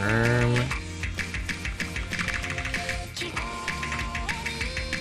Um,